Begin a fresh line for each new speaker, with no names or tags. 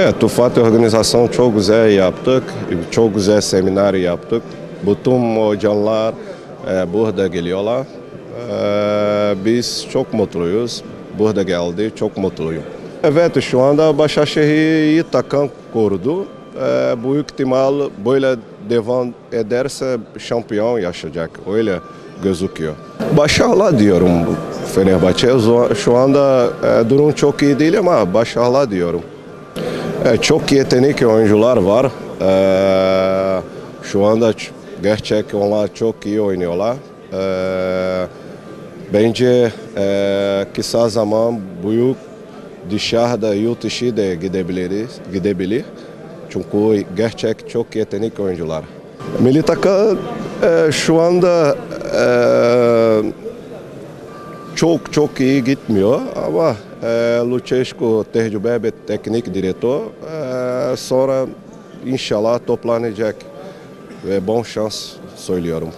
Evet, Tufat organizasyon çok güzel yaptık. Çok güzel seminer yaptık. Bütün hocalar e, burada geliyorlar. E, biz çok mutluyuz. Burada geldi, çok mutluyum. Evet, şu anda Başakşehir iyi takım kurdu. E, büyük ihtimal böyle devam ederse şampiyon yaşayacak. Öyle gözüküyor. Başarılar diyorum Fenerbahçe. Şu anda e, durum çok iyi değil ama başarılar diyorum. Evet, çok yetenekli oyuncular var. Ee, şu anda gerçek onlar çok iyi oynuyorlar. Ee, bence e, kısa zaman büyük dışarıda yurt dışı da gidebiliriz, gidebilir. Çünkü gerçek çok yetenekli oyuncular. Milli takım e, şu anda e, çok çok iyi gitmiyor ama e, Lucescu tecrübe bir teknik direktör. E, sonra inşallah toplanacak ve bon şans söylüyorum.